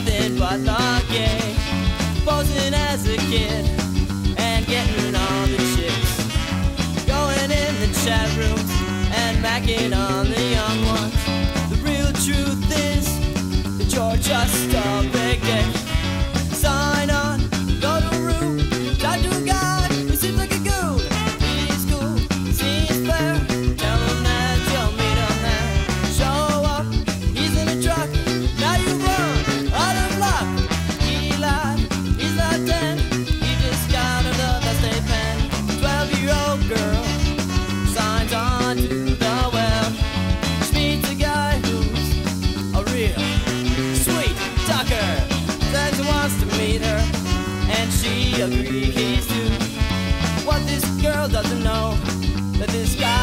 nothing but the game. Posing as a kid and getting on the chips Going in the chat rooms and macking on the young ones. The real truth is that you're just agree he's due. What this girl doesn't know that this guy.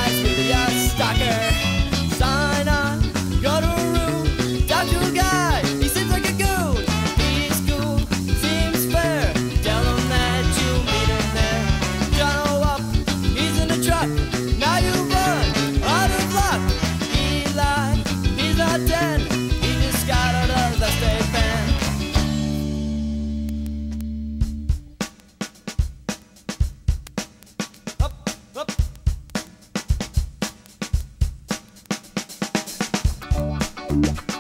Bye.